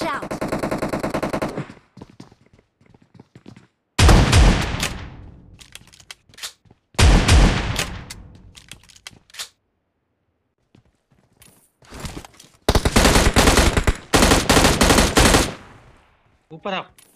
Watch out! ऊपर आओ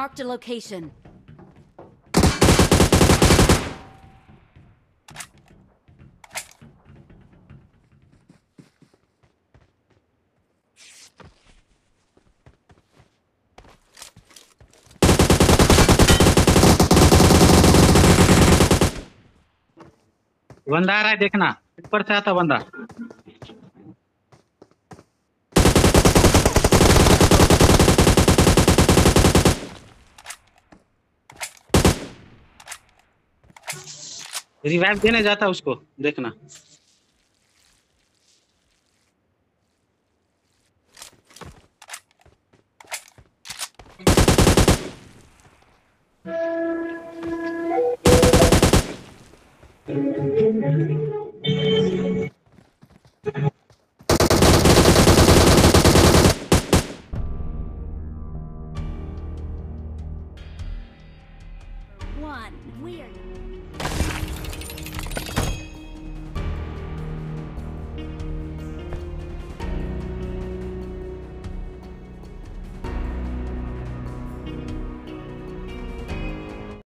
Marked a location. बंदा आ रहा है देखना ऊपर से आता बंदा रिवाइव देने जाता उसको देखना Thank you. weird.